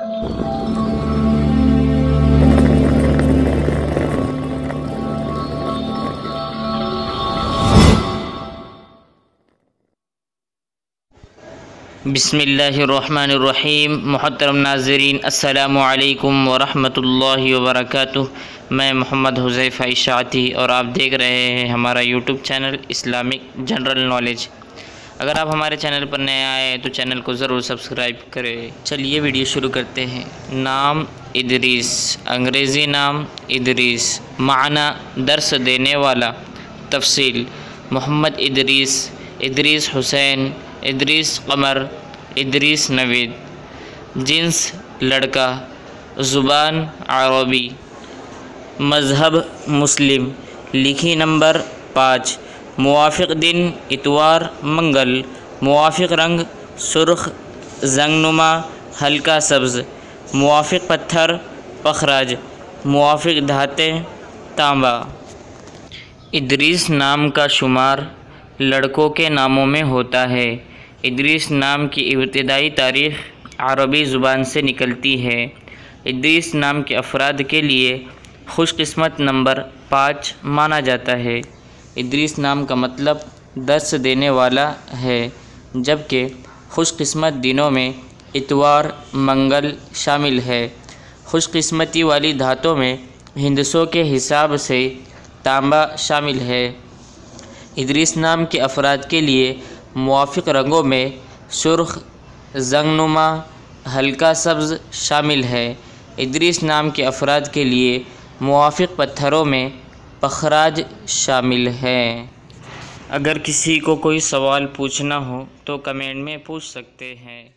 بسم اللہ الرحمن الرحیم محترم ناظرین السلام علیکم ورحمۃ اللہ وبرکاتہ میں محمد حذیفہ اشاعتی اور آپ دیکھ رہے ہیں ہمارا YouTube channel Islamic general knowledge اگر آپ ہمارے چینل پر نئے آئے تو چینل کو ضرور سبسکرائب کریں۔ چلیے ویڈیو شروع کرتے ہیں۔ نام ادریس، انگریزی نام ادریس، معنی درس دینے والا۔ تفصیل، محمد ادریس ادریس حسین، ادریس قمر، ادریس نوید۔ جنس، لڑکا۔ زبان، عربی۔ مذہب، مسلم۔ لکھی نمبر پانچ۔ موافق دن، اتوار، منگل۔ موافق رنگ، سرخ زنگ نما ہلکا سبز۔ موافق پتھر، پخراج۔ موافق دھاتیں، تانبا۔ ادریس نام کا شمار لڑکوں کے ناموں میں ہوتا ہے۔ ادریس نام کی ابتدائی تاریخ عربی زبان سے نکلتی ہے۔ ادریس نام کے افراد کے لیے خوش قسمت نمبر پانچ مانا جاتا ہے۔ ادریس نام کا مطلب درس دینے والا ہے، جبکہ خوش قسمت دنوں میں اتوار، منگل شامل ہے۔ خوش قسمتی والی دھاتوں میں ہندسوں کے حساب سے تانبا شامل ہے۔ ادریس نام کے افراد کے لیے موافق رنگوں میں سرخ زنگ نما ہلکا سبز شامل ہے۔ ادریس نام کے افراد کے لیے موافق پتھروں میں پخراج شامل ہے اگر کسی کو کوئی سوال پوچھنا ہو تو کمنٹ میں پوچھ سکتے ہیں۔